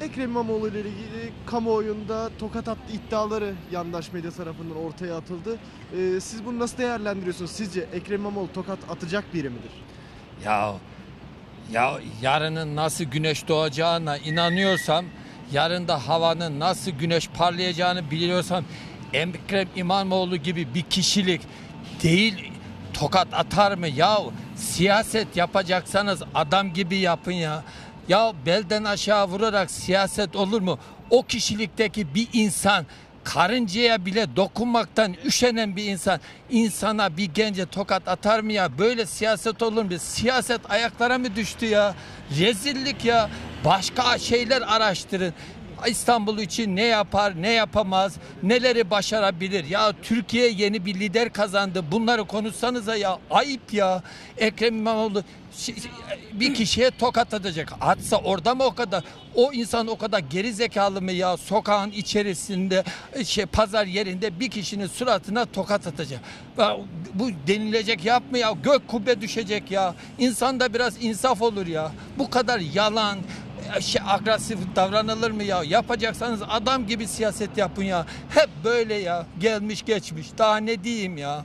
Ekrem İmamoğlu ile ilgili kamuoyunda tokat attı iddiaları yandaş medya tarafından ortaya atıldı. Ee, siz bunu nasıl değerlendiriyorsunuz? Sizce Ekrem İmamoğlu tokat atacak biri midir? Ya ya yarının nasıl güneş doğacağına inanıyorsam, yarın da havanın nasıl güneş parlayacağını biliyorsam Ekrem İmamoğlu gibi bir kişilik değil tokat atar mı ya? Siyaset yapacaksanız adam gibi yapın ya. Ya belden aşağı vurarak siyaset olur mu? O kişilikteki bir insan karıncaya bile dokunmaktan üşenen bir insan insana bir gence tokat atar mı ya? Böyle siyaset olur mu? Siyaset ayaklara mı düştü ya? Rezillik ya. Başka şeyler araştırın. İstanbul için ne yapar, ne yapamaz, neleri başarabilir? Ya Türkiye yeni bir lider kazandı. Bunları konuşsanıza ya. Ayıp ya. Ekrem İmamoğlu bir kişiye tokat atacak. Atsa orada mı o kadar? O insan o kadar geri zekalı mı ya? Sokağın içerisinde, şey pazar yerinde bir kişinin suratına tokat atacak. Bu denilecek yapma ya. Gök kubbe düşecek ya. İnsanda biraz insaf olur ya. Bu kadar yalan, şey, agresif davranılır mı ya? Yapacaksanız adam gibi siyaset yapın ya. Hep böyle ya. Gelmiş geçmiş. Daha ne diyeyim ya?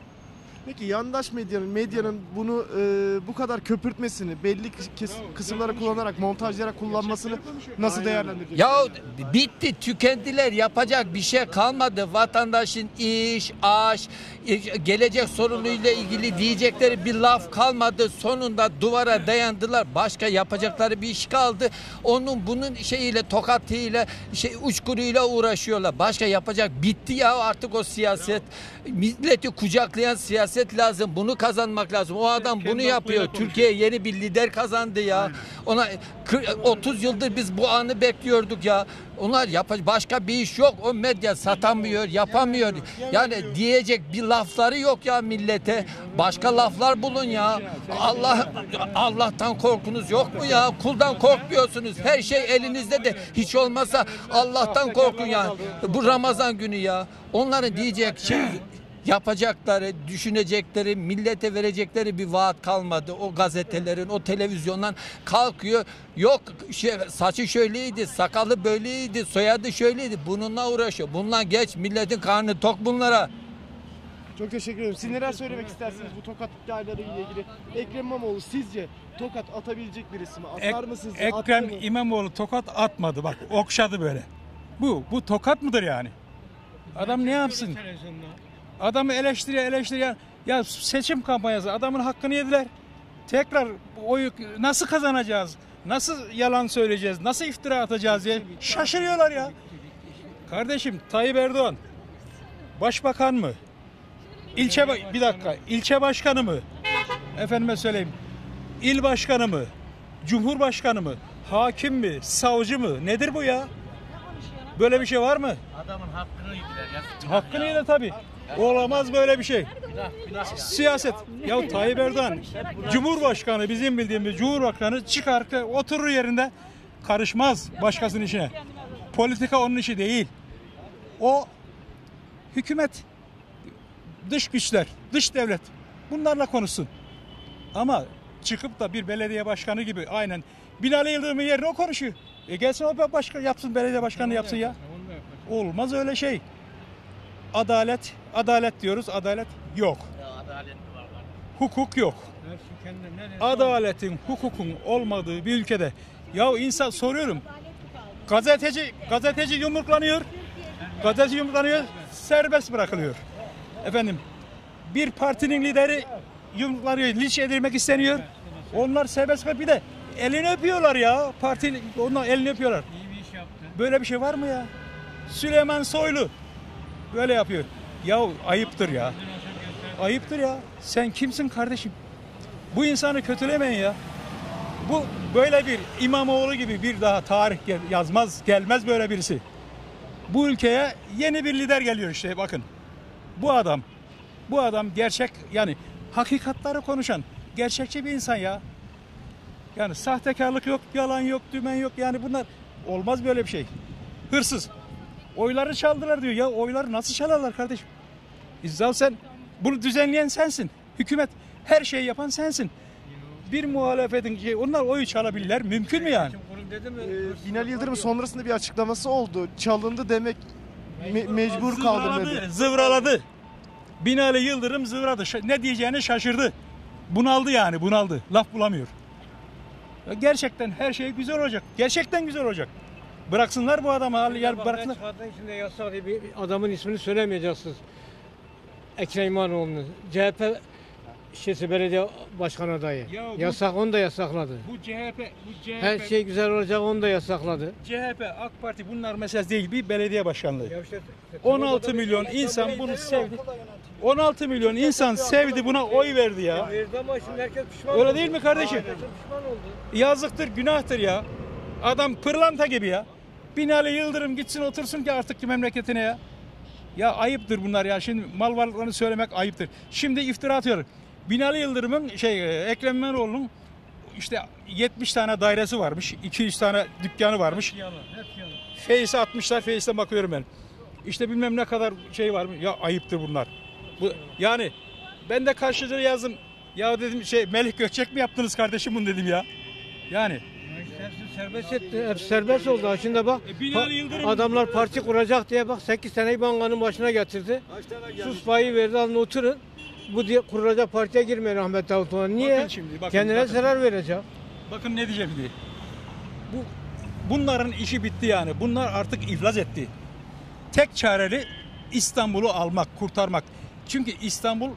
Peki yandaş medyanın medyanın bunu e, bu kadar köpürtmesini, belli kes, kısımları kullanarak, montajlayarak kullanmasını nasıl değerlendiriyorsunuz? Ya bitti tükendiler yapacak bir şey kalmadı. Vatandaşın iş, aş, e, gelecek sorunuyla ilgili diyecekleri bir laf kalmadı. Sonunda duvara dayandılar. Başka yapacakları bir iş kaldı. Onun bunun şeyiyle tokatıyla şey uçkuruyla uğraşıyorlar. Başka yapacak bitti ya artık o siyaset. Milleti kucaklayan siyaset lazım. Bunu kazanmak lazım. O adam bunu yapıyor. Türkiye yeni bir lider kazandı ya. Ona kır- 30 yıldır biz bu anı bekliyorduk ya. Onlar yapacak başka bir iş yok. O medya satamıyor, yapamıyor. Yani diyecek bir lafları yok ya millete. Başka laflar bulun ya. Allah Allah'tan korkunuz yok mu ya? Kuldan korkmuyorsunuz. Her şey elinizde de hiç olmazsa Allah'tan korkun ya. Bu Ramazan günü ya. Onların diyecek şey yapacakları, düşünecekleri, millete verecekleri bir vaat kalmadı. O gazetelerin, o televizyondan kalkıyor. Yok şey, saçı şöyleydi, sakalı böyleydi, soyadı şöyleydi. Bununla uğraşıyor. Bununla geç. Milletin karnı tok bunlara. Çok teşekkür ederim. Siz neler söylemek istersiniz bu tokat iddiaları ile ilgili? Ekrem İmamoğlu sizce tokat atabilecek birisi mi? Atar Ek- mı sizce? Attı Ekrem mı? İmamoğlu tokat atmadı bak okşadı böyle. Bu bu tokat mıdır yani? Adam ne yapsın? Adamı eleştiriyor eleştiriyor. Ya seçim kampanyası adamın hakkını yediler. Tekrar oyu nasıl kazanacağız? Nasıl yalan söyleyeceğiz? Nasıl iftira atacağız diye şaşırıyorlar ya. Kardeşim Tayyip Erdoğan başbakan mı? İlçe bir dakika ilçe başkanı mı? Efendime söyleyeyim. İl başkanı mı? Cumhurbaşkanı mı? Hakim mi? Savcı mı? Nedir bu ya? Böyle bir şey var mı? Adamın hakkını yediler. Hakkını yine tabii. Olamaz böyle bir şey. Siyaset. Ya Tayyip Erdoğan Cumhurbaşkanı bizim bildiğimiz Cumhurbaşkanı çıkar oturur yerinde karışmaz başkasının işine. Politika onun işi değil. O hükümet dış güçler, dış devlet bunlarla konuşsun. Ama çıkıp da bir belediye başkanı gibi aynen Binali Yıldırım'ın yerine o konuşuyor. E gelsin o başka yapsın belediye başkanı yapsın ya. Olmaz öyle şey. Adalet, adalet diyoruz. Adalet yok. Hukuk yok. Adaletin, hukukun olmadığı bir ülkede ya insan soruyorum. Gazeteci gazeteci yumruklanıyor. Gazeteci yumruklanıyor, serbest bırakılıyor. Efendim bir partinin lideri yumruklanıyor, linç edilmek isteniyor. Onlar serbest bırak bir de elini öpüyorlar ya. Parti onlar elini öpüyorlar. Böyle bir şey var mı ya? Süleyman Soylu böyle yapıyor. Ya ayıptır ya. Ayıptır ya. Sen kimsin kardeşim? Bu insanı kötülemeyin ya. Bu böyle bir İmamoğlu gibi bir daha tarih yazmaz, gelmez böyle birisi. Bu ülkeye yeni bir lider geliyor işte bakın. Bu adam, bu adam gerçek yani hakikatları konuşan gerçekçi bir insan ya. Yani sahtekarlık yok, yalan yok, dümen yok. Yani bunlar olmaz böyle bir şey. Hırsız. Oyları çaldılar diyor. Ya oyları nasıl çalarlar kardeşim? İzzal sen bunu düzenleyen sensin. Hükümet her şeyi yapan sensin. Bir muhalefetin şey onlar oyu çalabilirler. Mümkün mü yani? Ee, Binali Yıldırım sonrasında bir açıklaması oldu. Çalındı demek me- mecbur kaldım dedi. Zıvraladı, zıvraladı. Binali Yıldırım zıvradı. Ne diyeceğini şaşırdı. Bunaldı yani bunaldı. Laf bulamıyor. Ya Gerçekten her şey güzel olacak. Gerçekten güzel olacak. Bıraksınlar bu adamı. al- Yani bıraksınlar. Çıkardığın içinde yasak diye bir adamın ismini söylemeyeceksiniz. Ekrem İmamoğlu'nu. CHP şeysi belediye başkan adayı. Ya bu- Yasak onu da yasakladı. Bu CHP, bu CHP, Her şey güzel olacak onu da yasakladı. CHP, AK Parti bunlar meselesi değil. Bir belediye başkanlığı. Ya işte- 16 milyon insan bunu sevdi. 16 milyon insan sevdi buna oy verdi ya. Verdi ama şimdi herkes pişman Öyle oldu. değil mi kardeşim? Herkes pişman oldu. Yazıktır, günahtır ya. Adam pırlanta gibi ya. Binali Yıldırım gitsin otursun ki artık ki memleketine ya. Ya ayıptır bunlar ya. Şimdi mal varlıklarını söylemek ayıptır. Şimdi iftira atıyor. Binali Yıldırım'ın şey e, Ekrem İmamoğlu'nun işte 70 tane dairesi varmış. 200 tane dükkanı varmış. Face'e atmışlar. Face'e bakıyorum ben. İşte bilmem ne kadar şey var mı? Ya ayıptır bunlar. Bu yani ben de karşıda yazdım. Ya dedim şey Melih Gökçek mi yaptınız kardeşim bunu dedim ya. Yani serbest etti. Hepsi serbest oldu. Ha Şimdi bak E, Binali pa- Yıldırım- adamlar parti kuracak diye bak 8 seneyi bankanın başına getirdi. Sus payı verdi alın oturun. Bu diye kurulacak partiye girmeyin Ahmet Davutoğlu. Niye? Bakın şimdi, bakın, Kendine bakın. zarar verecek. Bakın ne diyeceğim diye. Bu bunların işi bitti yani. Bunlar artık iflas etti. Tek çareli İstanbul'u almak, kurtarmak. Çünkü İstanbul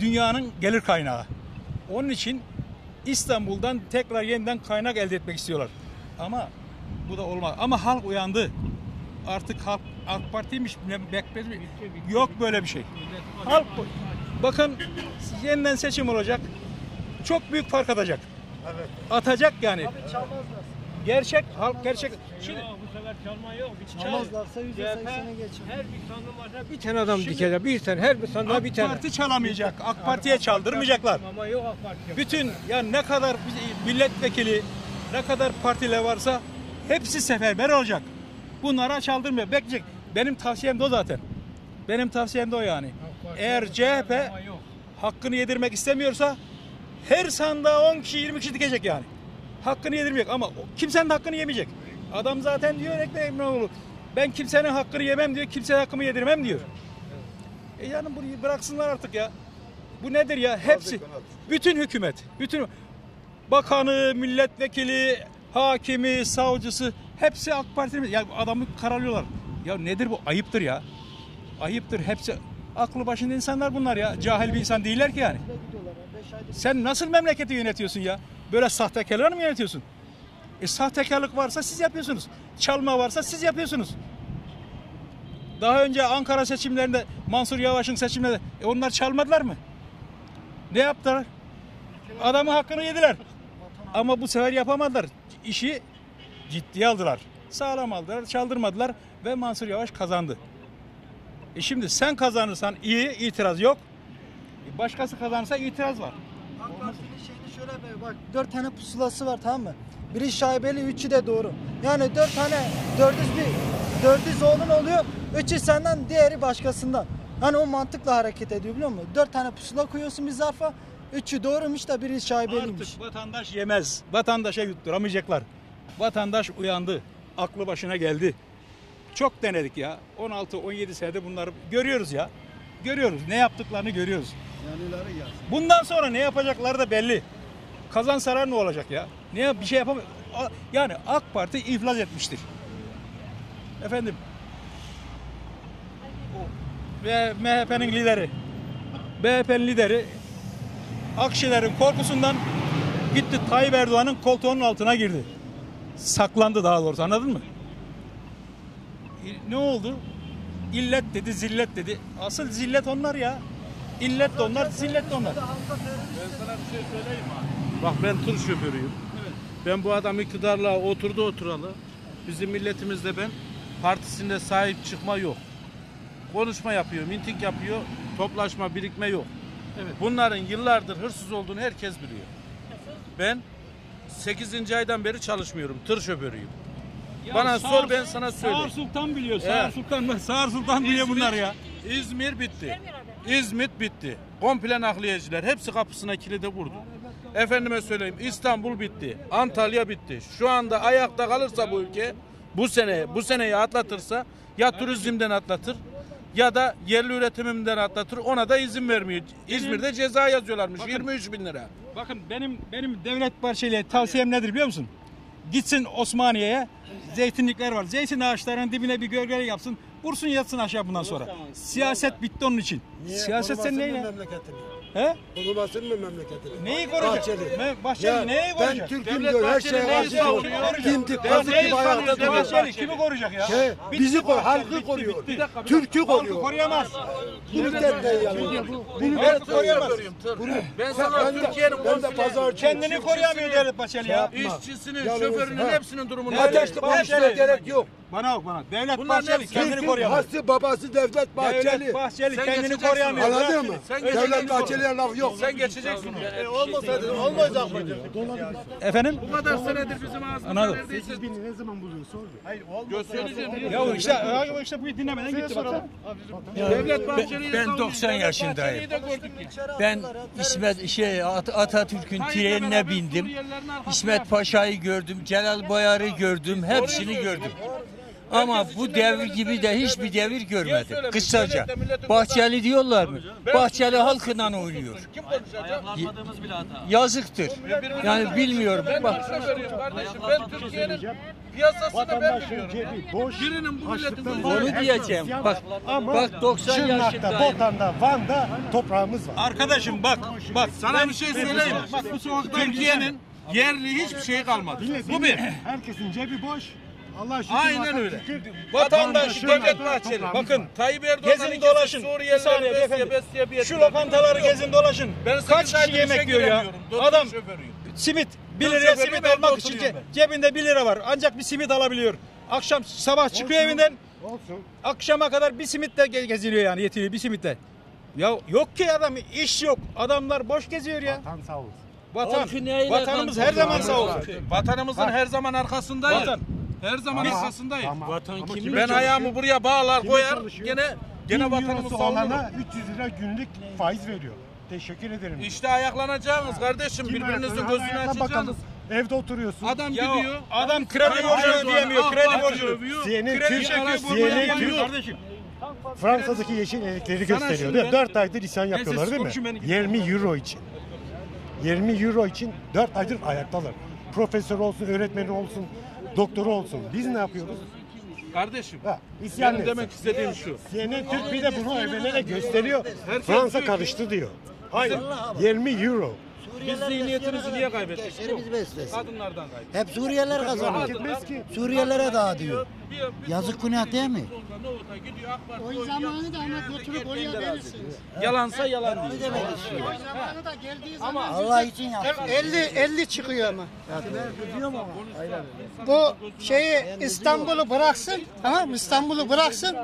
dünyanın gelir kaynağı. Onun için İstanbul'dan tekrar yeniden kaynak elde etmek istiyorlar. Ama bu da olmaz. Ama halk uyandı. Artık halk AK Parti'ymiş bekledi mi? Yok böyle bir şey. Halk bakın yeniden seçim olacak. Çok büyük fark atacak. Atacak yani. Gerçek halk gerçek. Şimdi bu sefer çalma yok. Çalmazlarsa yüzde seksene geçer. Her bir sandığın başına bir tane adam dikecek. Bir tane. Her bir sandığa AK bir tane. Parti çalamayacak. AK Parti'ye çaldırmayacaklar. Ama yok AK Parti. Bütün ya ne kadar milletvekili, ne kadar partiler varsa hepsi seferber olacak. Bunlara çaldırmıyor. Bekleyecek. Benim tavsiyem de o zaten. Benim tavsiyem de o yani. Eğer CHP hakkını yedirmek istemiyorsa her sandığa 10 kişi 20 kişi dikecek yani. Hakkını yedirmeyecek ama kimsenin de hakkını yemeyecek. Adam zaten diyor Ekrem İmamoğlu ben kimsenin hakkını yemem diyor, kimseye hakkımı yedirmem diyor. E yani bunu bıraksınlar artık ya. Bu nedir ya? Hepsi, bütün hükümet, bütün bakanı, milletvekili, hakimi, savcısı hepsi AK Parti'nin. Ya adamı karalıyorlar. Ya nedir bu? Ayıptır ya. Ayıptır. Hepsi aklı başında insanlar bunlar ya. Cahil bir insan değiller ki yani. Sen nasıl memleketi yönetiyorsun ya? Böyle sahtekarlar mı yönetiyorsun? E sahtekarlık varsa siz yapıyorsunuz. Çalma varsa siz yapıyorsunuz. Daha önce Ankara seçimlerinde Mansur Yavaş'ın seçimlerinde e onlar çalmadılar mı? Ne yaptılar? Adamın hakkını yediler. Ama bu sefer yapamadılar. İşi ciddiye aldılar. Sağlam aldılar, çaldırmadılar ve Mansur Yavaş kazandı. E şimdi sen kazanırsan iyi, itiraz yok. E başkası kazanırsa itiraz var. AK Parti'nin şeyini şöyle bir bak dört tane pusulası var tamam mı? Biri şaibeli, üçü de doğru. Yani dört tane, dördüz bir, dördüz oğlun oluyor, üçü senden, diğeri başkasından. Hani o mantıkla hareket ediyor biliyor musun? Dört tane pusula koyuyorsun bir zarfa, üçü doğruymuş da biri şaibeliymiş. Artık vatandaş yemez. Vatandaşa yutturamayacaklar. Vatandaş uyandı. Aklı başına geldi. Çok denedik ya. 16-17 senede bunları görüyoruz ya. Görüyoruz. Ne yaptıklarını görüyoruz. Bundan sonra ne yapacakları da belli. Kazansalar ne olacak ya? Ne bir şey yapamıyor. Yani AK Parti iflas etmiştir. Efendim. Ve MHP'nin lideri. MHP'nin lideri Akşener'in korkusundan gitti Tayyip Erdoğan'ın koltuğunun altına girdi. Saklandı daha doğrusu anladın mı? Ne oldu? İllet dedi, zillet dedi. Asıl zillet onlar ya. İllet de onlar, zillet de onlar. Bak ben tır şoförüyüm. Ben bu adam iktidarla oturdu oturalı. Bizim milletimizde ben partisinde sahip çıkma yok. Konuşma yapıyor, miting yapıyor, toplaşma, birikme yok. Bunların yıllardır hırsız olduğunu herkes biliyor. Ben 8. aydan beri çalışmıyorum, tır şoförüyüm. Bana sor, ben sana söyleyeyim. Sağır Sultan biliyor. Sağır Evet. Sultan, Sağır Sultan biliyor bunlar ya. İzmir bitti. İzmit bitti. Komple nakliyeciler hepsi kapısına kilide vurdu. Efendime söyleyeyim İstanbul bitti. Antalya bitti. Şu anda ayakta kalırsa bu ülke bu sene bu seneyi atlatırsa ya turizmden atlatır ya da yerli üretimimden atlatır. Ona da izin vermiyor. İzmir'de ceza yazıyorlarmış 23 bin lira. Bakın benim benim Devlet Bahçeli'ye tavsiyem nedir biliyor musun? Gitsin Osmaniye'ye zeytinlikler var. Zeytin ağaçlarının dibine bir gölgelik yapsın. Vursun yatsın aşağı bundan sonra. Siyaset bitti onun için. Siyaset sen neyle? He? Korumasın mı memleketini? Neyi koruyacak? Bahçeli. Me- Bahçeli Ya neyi ben koruyacak? Türk'üm Devlet diyor, her şeye karşı kazık neyi gibi ayakta duruyor. Bahçeli kimi koruyacak ya? Şey, Bitti bizi koruyor, Bahçeli, halkı bitti, koruyor. bitti. Türk'ü Halkı koruyor. koruyamaz. Bunu dertleyin yani. Bunu Halkı koruyamaz. Ben sana Ben Türkiye'nin ben pazarcıyım. Kendini koruyamıyor Devlet Bahçeli ya. işçisinin, şoförünün hepsinin durumunu Ateşli konuşmaya gerek yok. Bana bak bana. Devlet Bunların Bahçeli hepsi kendini Türk'ün koruyamaz. hası babası Devlet Bahçeli. Devlet Bahçeli Sen kendini geçeceksin koruyamıyor. onu. Anladın mı? Sen Devlet geçeceksin Bahçeli'ye laf yok. Sen geçeceksin. onu. Olmasaydı olmayacak mıydı? Efendim? Bu kadar senedir bizim ağzımıza Anladım. neredeyse ne zaman buluyorsun? göstereceğim. Ya işte, ya işte bu dinlemeden gitti bak. Devlet Bahçeli'yi ben savunuyor. 90 Devlet yaşındayım. Bahçeli'yi de gördük ki. Ben İsmet şey At- Atatürk'ün trenine bindim. İsmet Paşa'yı gördüm, Celal Bayar'ı gördüm, hepsini gördüm. Ama bu devir gibi de hiçbir devir görmedim. Kısaca. Bahçeli diyorlar mı? Bahçeli halkından oynuyor. Kim konuşacak? Yazıktır. Yani bilmiyorum. Ben Bak kardeşim. Ben Türkiye'nin piyasasını ben biliyorum. Birinin bu milletin gözü- onu diyeceğim. Bak bak 90 yaşındayım. Botan'da, Van'da toprağımız var. Arkadaşım bak bak Sana bir şey söyleyeyim. Türkiye'nin yerli hiçbir şey kalmadı. Bu bir. Herkesin cebi boş. Allah şükür. Aynen öyle. vatandaş Devlet Bahçeli. Bakın Tayyip Erdoğan'dan gezin ikisi dolaşın. Bir Suriyeliler saniye besliyor, beyefendi. besliyor. Şu lokantaları gezin dolaşın. Ben Kaç sekiz aydır kişi yemek işe yiyor ya? giremiyorum. Adam şoförüyüm. simit 1 Dur liraya simit almak için oturuyorum ce- cebinde 1 lira var. Ancak bir simit alabiliyor. Akşam sabah çıkıyor evinden Olsun. akşama kadar bir simitle ge- geziliyor yani yetiliyor bir simitle. Ya yok ki adam iş yok. Adamlar boş geziyor ya. Tam sağ olsun. Vatan. Vatanımız her zaman sağ olsun. Vatanımızın her zaman arkasındayız. Vatan. Her zaman arkasındayız. Vatan kimin? Ben ayağımı buraya bağlar koyar çalışıyor? gene gene vatanımı savunurum. olana 300 lira günlük faiz veriyor. Teşekkür ederim. İşte ayaklanacağınız kardeşim Kim birbirinizin gözünü açacaksınız. Evde oturuyorsun. Adam Ya gidiyor. adam kredi borcunu ödeyemiyor. Kredi Parti borcunu. Kredi Türk, çekiyor CNN Türk. kardeşim. Fransa'daki yeşil elekleri Sana gösteriyor. Değil mi? ben- 4 aydır isyan yapıyorlar değil mi? konuşun beni. 20 euro için. 20 euro için 4 aydır ayaktalar. Profesör olsun, öğretmeni olsun, doktoru olsun. Biz ne yapıyoruz? Kardeşim Ha, isyan benim etsin. demek istediğim şu. CNN Türk bir de bunu evvelere gösteriyor. Herkes Fransa diyor ki- karıştı diyor. Hayır. 20 euro. Biz zihniyetimizi niye kaybettik? Gençlerimiz beslesin. Kadınlardan kaybettik. Hep Suriyeliler kazanıyor. etmez ki. Suriyelilere dağıtıyor. Yazık günah değil mi? O zamanı da ama götürüp oraya verirsiniz. Yalansa yalan diyor. O zamanı da geldiği zaman Allah için yapsın. 50 50 çıkıyor ama. Bu şeyi İstanbul'u bıraksın, tamam mı? İstanbul'u bıraksın.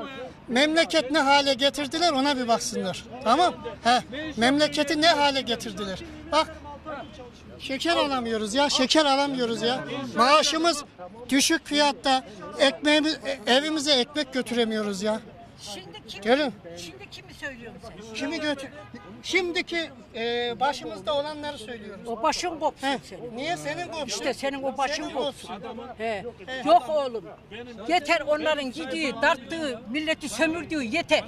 Memleket ne hale getirdiler ona bir baksınlar. Tamam? He, memleketi ne hale getirdiler? Bak şeker alamıyoruz ya, şeker alamıyoruz ya. Maaşımız düşük fiyatta, ekmeğimiz, e- evimize ekmek götüremiyoruz ya. Şimdi kimi, Gelin. şimdi kimi söylüyorsun sen? Kimi götür? Şimdiki e, başımızda olanları söylüyoruz. O başın kopsun He, senin. niye senin kopsun? İşte senin o başın Senin kopsun. He. Yok oğlum. Yeter onların gidiği, darttığı, milleti sömürdüğü yeter.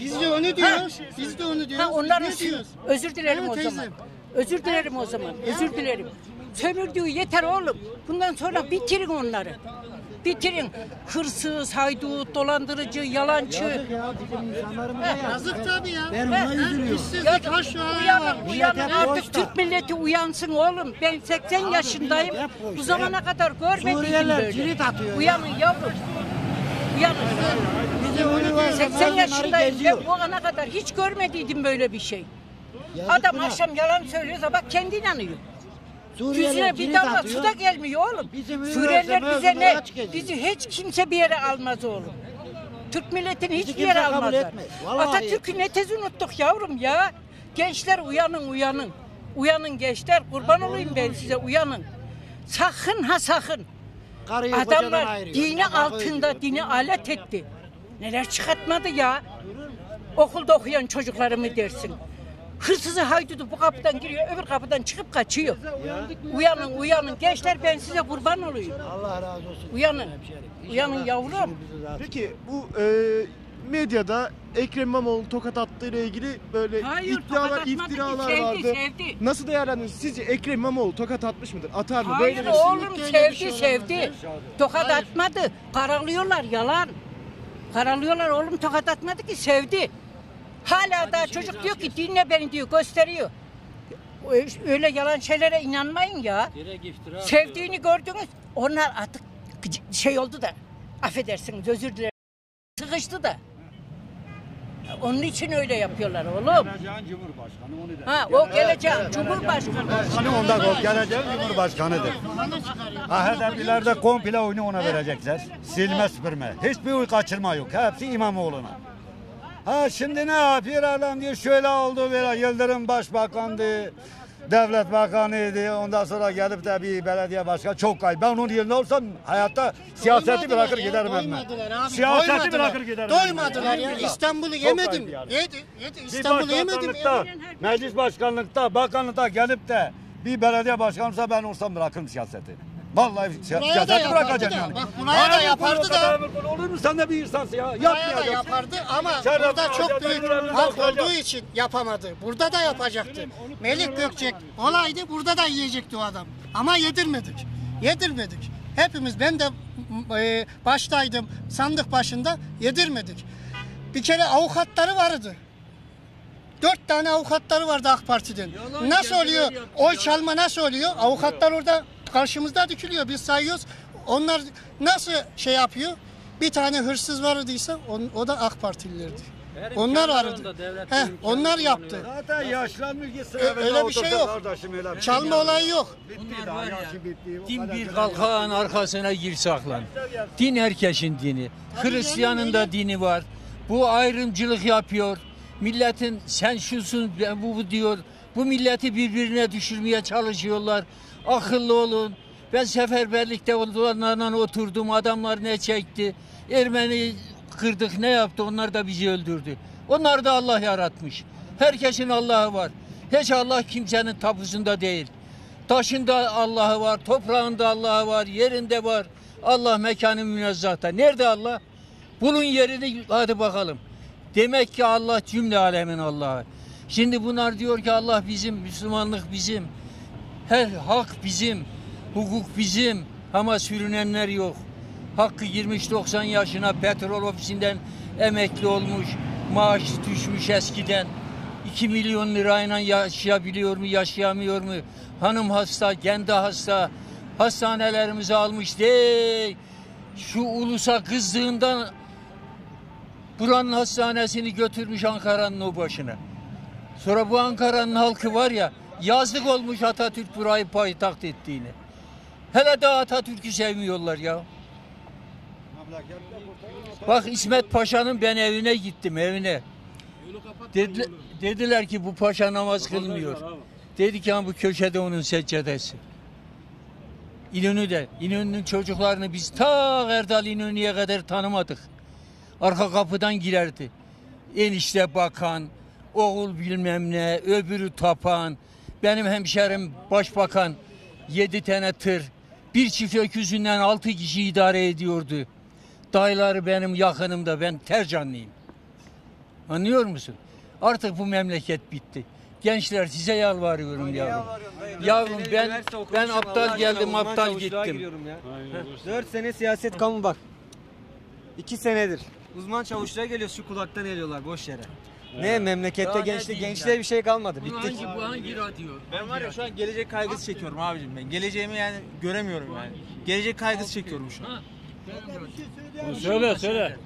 Biz de onu diyoruz. Biz de onu diyoruz. Ha onların Biz ne diyoruz? özür dilerim Evet o teyzem. zaman. Özür dilerim o zaman. Özür dilerim. Sömürdüğü yeter oğlum. Bundan sonra bitirin onları. Bitirin. Hırsız, haydut, dolandırıcı, yalancı. Yazık tabii ya. Ben ona üzülüyorum. İşsizlik aşağıya var. Uyanın, uyanın. hep Artık boşta. Türk milleti uyansın oğlum. Ben 80 yaşındayım. hep Bu zamana kadar görmedim Suriyeliler böyle. cirit atıyor ya. Uyanın yavrum. Uyanın. Bizi üniversite 80 mezunları yaşındayım. Ben bu ana kadar hiç görmediydim böyle bir şey. Yazık Adam günah. akşam yalan söylüyorsa bak kendi inanıyor. Yüzüne bir damla su da gelmiyor oğlum. Bizim Suriyeliler bize ne? Bizi hiç kimse bir yere almaz oğlum. Türk milletini hiçbir yere kabul almazlar. etmez. Vallahi Atatürk'ü ne tez unuttuk yavrum ya. Gençler uyanın uyanın. Uyanın gençler kurban olayım ben size uyanın. Sakın ha sakın. Karıyı kocadan Adamlar ayırıyor. dini Nafaka altında ödüyor. dini alet etti. Neler çıkartmadı ya. Okulda okuyan çocuklarımı dersin. Hırsızı haydudu bu kapıdan giriyor öbür kapıdan çıkıp kaçıyor. Uyanın uyanın gençler ben size kurban olayım. Allah razı olsun. Uyanın. Uyanın yavrum. Peki bu e, medyada Ekrem İmamoğlu tokat attığı ile ilgili böyle Hayır, tokat iddialar, atmadı ki, iftiralar sevdi, vardı. sevdi. Nasıl değerlendiriyorsunuz? Sizce Ekrem İmamoğlu tokat atmış mıdır? Atar mı? Hayır Böyle bir- oğlum sevdi sevdi. Tokat atmadı. Karalıyorlar yalan. Karalıyorlar oğlum tokat atmadı ki sevdi. Hala daha çocuk diyor ki dinle beni diyor gösteriyor. Öyle yalan şeylere inanmayın ya. Sevdiğini gördünüz. Onlar artık şey oldu da affedersiniz özür dilerim. Sıkıştı da. Onun için öyle yapıyorlar oğlum. Ha o geleceğin Cumhurbaşkanı. Hani ondan o gelecek Cumhurbaşkanıdır. Ha HDP'lerde komple oyunu ona verecekler. Silme süpürme. Hiçbir oy kaçırma yok. Hepsi İmamoğlu'na. Ha şimdi ne yapıyor adam diyor şöyle oldu böyle Yıldırım Başbakan'dı. Devlet bakanıydı. Ondan sonra gelip de bir belediye başkanı çok kayıp. Ben onun yerinde olsam hayatta siyaseti bırakır giderim hemen. Doymadılar abi. Siyaseti doymadılar. bırakır giderim. Doymadılar ya. İstanbul'u yemedim. Yedi. Yedi. İstanbul'u yemedim. meclis başkanlıkta, bakanlıkta gelip de bir belediye başkanıysa ben olsam bırakırım siyaseti. Vallahi siyaseti da, yani. bak buraya da yapardı da. Olur mu sen de bir insansın ya? Buraya da yapardı ama burada çok büyük halk olduğu için yapamadı. Burada da yapacaktı. Melik Gökçek olaydı burada da yiyecekti o adam. Ama yedirmedik. Yedirmedik. Hepimiz ben de e, baştaydım sandık başında yedirmedik. Bir kere avukatları vardı. Dört tane avukatları vardı AK Parti'den. nasıl oluyor? Oy çalma nasıl oluyor? Avukatlar orada karşımızda dikiliyor. Biz sayıyoruz. Onlar nasıl şey yapıyor? Bir tane hırsız varıdıysa on- o da AK Partililerdi. Onlar vardı. Heh, onlar yaptı. Zaten yaşlanmış gitsin. Ö- öyle bir şey yok. Kardeşim, öyle bir Çalma şey olayı yok. Bitti daha, yaşı bitti. O Din bir kalkağın arkasına gir saklan. Din herkesin dini. Hristiyanın da dini var. Bu ayrımcılık yapıyor. Milletin sen şusun ben bu, bu diyor. Bu milleti birbirine düşürmeye çalışıyorlar. Akıllı olun. Ben seferberlikte onlarla oturdum. Adamlar ne çekti? Ermeni kırdık ne yaptı? Onlar da bizi öldürdü. Onlar da Allah yaratmış. Herkesin Allah'ı var. Hiç Allah kimsenin tapusunda değil. Taşında Allah'ı var, toprağında Allah'ı var, yerinde var. Allah mekanı münezzahta. Nerede Allah? Bulun yerini hadi bakalım. Demek ki Allah cümle alemin Allah'ı. Şimdi bunlar diyor ki Allah bizim, Müslümanlık bizim. Her hak bizim, hukuk bizim ama sürünenler yok. Hakkı girmiş 90 yaşına petrol ofisinden emekli olmuş, maaş düşmüş eskiden. 2 milyon lirayla yaşayabiliyor mu, yaşayamıyor mu? Hanım hasta, kendi hasta. Hastanelerimizi almış değil. Şu ulusa kızdığından buranın hastanesini götürmüş Ankara'nın o başına. Sonra bu Ankara'nın halkı var ya yazlık olmuş Atatürk burayı payitaht ettiğini. Hele de Atatürk'ü sevmiyorlar ya. Bak İsmet Paşa'nın ben evine gittim evine. Dediler, dediler ki bu paşa namaz kılmıyor. Dedi ki "Ha, bu köşede onun seccadesi. İnönü'de. İnönü'nün çocuklarını biz ta Erdal İnönü'ye kadar tanımadık. Arka kapıdan girerdi. Enişte bakan, oğul bilmem ne, öbürü tapan. Benim hemşerim başbakan yedi tane tır. Bir çift öküzünden altı kişi idare ediyordu. Dayıları benim yakınımda ben tercanlıyım. Anlıyor musun? Artık bu memleket bitti. Gençler size yalvarıyorum yavrum. Yavrum ben ben aptal geldim aptal gittim. 4 sene siyaset kamu bak. 2 senedir. Uzman çavuşlara geliyoruz şu kulaktan geliyorlar boş yere. Ne memlekette Daha ne gençlik diyeyim gençliğe ben? bir şey kalmadı. Bu Bittik. hangi bu hangi radyo? Ben var ya şu an gelecek kaygısı çekiyorum abicim ben. Geleceğimi yani göremiyorum yani. Gelecek kaygısı çekiyorum şu an. Söyle söyle.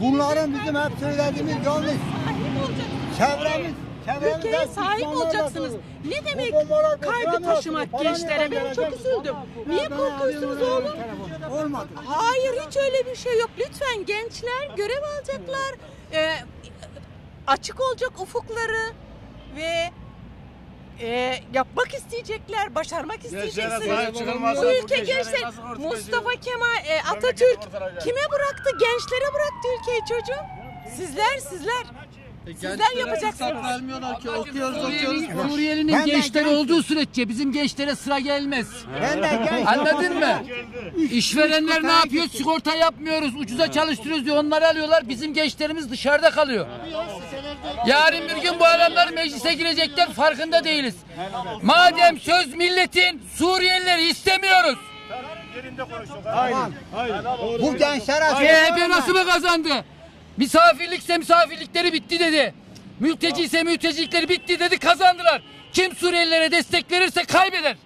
Bunların bizim hep söylediğimiz yanlış. Çevremiz, çevremiz Ülkeye hep sahip düşmanlarla olacaksınız. dolu. Ne demek bombalar kaygı taşımak gençlere? Ben çok üzüldüm. Niye korkuyorsunuz oğlum? Olmadı. Hayır hiç öyle bir şey yok. Lütfen gençler görev alacaklar. Ee, açık olacak ufukları ve e, yapmak isteyecekler, başarmak isteyeceksiniz. Bu ülke gençler Mustafa Kemal e, Atatürk kime bıraktı? Gençlere bıraktı ülkeyi çocuğum. Sizler, sizler. Sizler yapacaksınız. vermiyorlar ki okuyoruz okuyoruz. Suriyelinin gençleri olduğu sürece bizim gençlere sıra gelmez. Anladın mı? İşverenler ne yapıyor? Sigorta yapmıyoruz. Ucuza çalıştırıyoruz diyor. Onları alıyorlar. Bizim gençlerimiz dışarıda kalıyor. Yarın bir gün bu adamlar meclise girecekler farkında değiliz. Madem söz milletin Suriyelileri istemiyoruz. Bu gençlere CHP nasıl mı kazandı? Misafirlikse misafirlikleri bitti dedi. Mülteci ise mültecilikleri bitti dedi kazandılar. Kim Suriyelilere destek verirse kaybeder.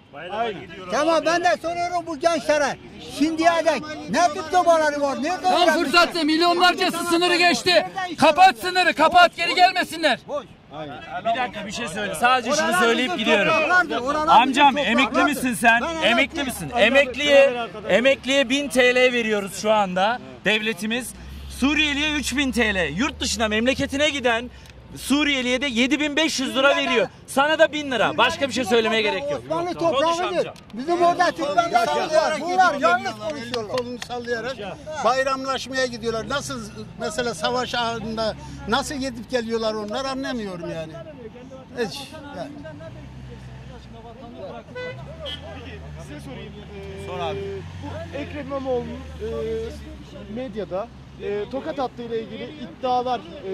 Tamam ben de soruyorum bu gençlere. Şimdiye dek ne diplomaları var? Nerede Tam öğrenmişler? fırsatta milyonlarcası sınırı geçti. Kapat sınırı kapat geri gelmesinler. Bir dakika bir şey söyle. Sadece şunu söyleyip gidiyorum. Amcam emekli misin sen? Emekli misin? Emekliye emekliye 1000 TL veriyoruz şu anda devletimiz. Suriyeliye 3000 TL. Yurt dışına memleketine giden Suriyeliye de 7500 lira veriyor. Sana da 1000 lira. Başka bir şey söylemeye gerek yok. Osmanlı toprağıdır. amca. Bizim orada Türkmenler sallayarak Bunlar yanlış konuşuyorlar. kolunu sallayarak bayramlaşmaya gidiyorlar. Nasıl mesela savaş anında nasıl gidip geliyorlar onlar anlamıyorum yani. Hiç. Yani. Size sorayım. Ee, Sor abi. Bu Ekrem İmamoğlu'nun e, medyada e, tokat ile ilgili iddialar e,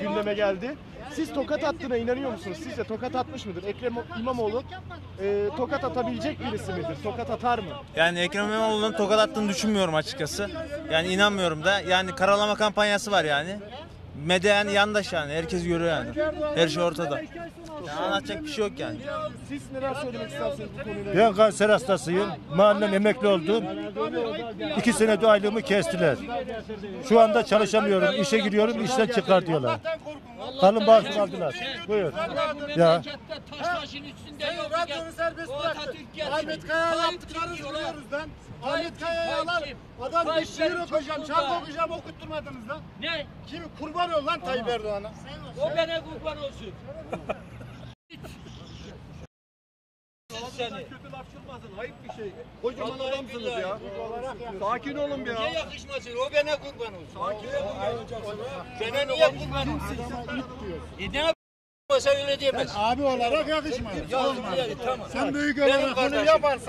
gündeme geldi. Siz tokat attığına inanıyor musunuz? Sizce tokat atmış mıdır? Ekrem İmamoğlu e, tokat atabilecek birisi midir? Tokat atar mı? Yani Ekrem İmamoğlu'nun tokat attığını düşünmüyorum açıkçası. Yani inanmıyorum da. Yani karalama kampanyası var yani. Medya yani yandaş yani. Herkes görüyor yani. Her şey ortada. Yani anlatacak bir şey yok yani. Siz neler söylemek istersiniz bu konuyla? Ben kanser hastasıyım. Mahallen emekli oldum. İki sene aylığımı kestiler. Şu anda çalışamıyorum. İşe giriyorum, işten çıkar diyorlar. Kalın bağışını aldılar. Buyur. Ya. Taşlaşın üstünde yok. Radyonu serbest bıraktı. Ahmet Kaya'ya yaptıklarını biliyoruz lan. Ahmet Kaya'ya. Adam bir şiir okuyacağım, şarkı okuyacağım okutturmadınız lan. Ne? Kimi kurban ol lan Tayyip Erdoğan'a. O bana kurban olsun. Kötü laf çıkmasın. Ayıp bir şey. Kocaman adamsınız ya. Sakin olun bir ya. Niye yakışmasın? O bana kurban olsun. Sakin olun. Bana niye kurban olsun? E ne yapıyorsa öyle diyemez. Abi olarak yakışmaz. Ya, tamam. Sen büyük Benim olarak bunu kardeşim. yaparsan